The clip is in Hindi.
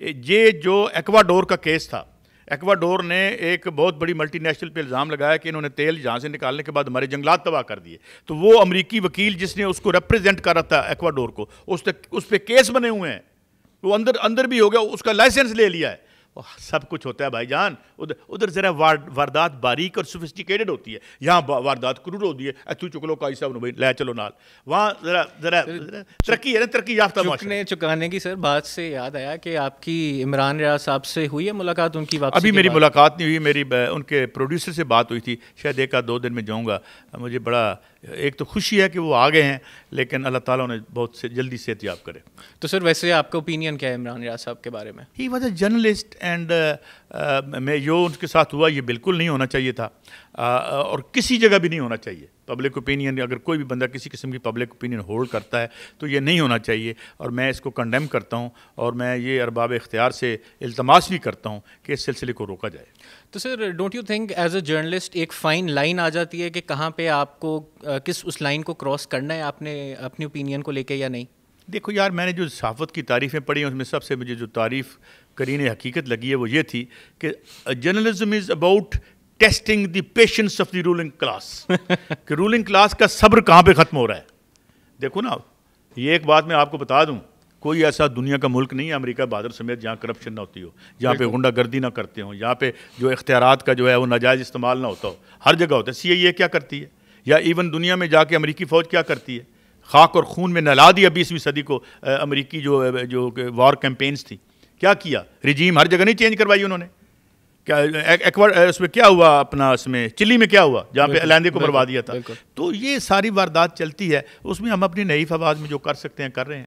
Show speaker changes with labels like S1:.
S1: ये जो एक्वाडोर का केस था, एक्वाडोर ने एक बहुत बड़ी मल्टीनेशनल पे इल्ज़ाम लगाया कि इन्होंने तेल जहाँ से निकालने के बाद हमारे जंगलात तबाह कर दिए। तो वो अमरीकी वकील जिसने उसको रिप्रेजेंट करा था एक्वाडोर को उस उस पर केस बने हुए हैं। वो अंदर अंदर भी हो गया, उसका लाइसेंस ले लिया है। सब कुछ होता है भाईजान। उधर उधर ज़रा वारदात बारीक और सोफिस्टिकेटेड होती है। यहाँ वारदात क्रूर होती है। अतु चुकलो का हिसाब भाई ले चलो नाल। वहाँ ज़रा ज़रा तरक्की है ना तरक्की याफ्ता
S2: चुकने चुकाने की सर बात से याद आया कि आपकी इमरान रियाज साहब से हुई है मुलाकात उनकी वापसी
S1: अभी मेरी मुलाकात नहीं हुई मेरी उनके प्रोड्यूसर से बात हुई थी। शायद एक दो दिन में जाऊँगा। मुझे बड़ा एक तो खुशी है कि वो आ गए हैं लेकिन अल्लाह ताला उन्हें बहुत से जल्दी सेहत याब करे।
S2: तो सर वैसे आपका ओपिनियन क्या है इमरान रियाज साहब के बारे में?
S1: He was a journalist and मैं जो उनके साथ हुआ ये बिल्कुल नहीं होना चाहिए था। uh, और किसी जगह भी नहीं होना चाहिए। पब्लिक ओपिनियन अगर कोई भी बंदा किसी किस्म की पब्लिक ओपिनियन होल्ड करता है तो ये नहीं होना चाहिए। और मैं इसको कंडेम करता हूँ और मैं ये अरबाब इख्तियार से इल्तमास भी करता हूँ कि इस सिलसिले को रोका जाए।
S2: तो sir don't you think as a journalist एक फ़ाइन लाइन आ जाती है कि कहाँ पे आपको किस उस लाइन को क्रॉस करना है आपने अपनी ओपिनियन को लेके या नहीं?
S1: देखो यार मैंने जो सहाफ़त की तारीफ़ें पढ़ी हैं उसमें सबसे मुझे जो तारीफ़ करीन हकीकत लगी है वो ये थी कि journalism is about testing the patience of the ruling class कि रूलिंग क्लास का सब्र कहाँ पे ख़त्म हो रहा है? देखो ना ये एक बात मैं आपको बता दूँ कोई ऐसा दुनिया का मुल्क नहीं है अमेरिका बहादुर समेत जहाँ करप्शन ना होती हो जहाँ पे गुंडागर्दी ना करते हो जहाँ पे जो इख्तियार का जो है वो नाजायज़ इस्तेमाल ना होता हो हर जगह होता है। सी आई ए क्या करती है? या इवन दुनिया में जाके अमरीकी फ़ौज क्या करती है? खाक और खून में नला दिया बीसवीं सदी को अमरीकी जो जो वॉर कैंपेन्स थी। क्या किया? रिजीम हर जगह नहीं चेंज करवाई उन्होंने। क्या एक्वर उसमें क्या हुआ अपना उसमें? चिल्ली में क्या हुआ जहाँ पे अलहदे को मरवा दिया था। तो ये सारी वारदात चलती है उसमें हम अपनी नई फवाद में जो कर सकते हैं कर रहे हैं।